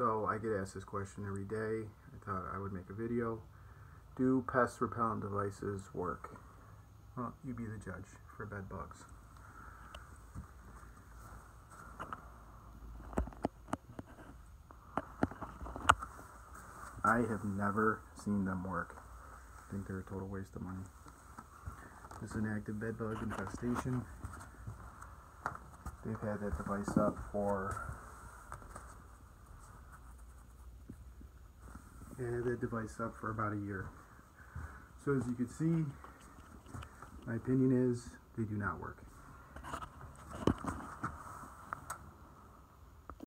So I get asked this question every day. I thought I would make a video. Do pest repellent devices work? Well, you be the judge for bed bugs. I have never seen them work. I think they're a total waste of money. This is an active bed bug infestation. They've had that device up for had that device up for about a year. So as you can see, my opinion is they do not work.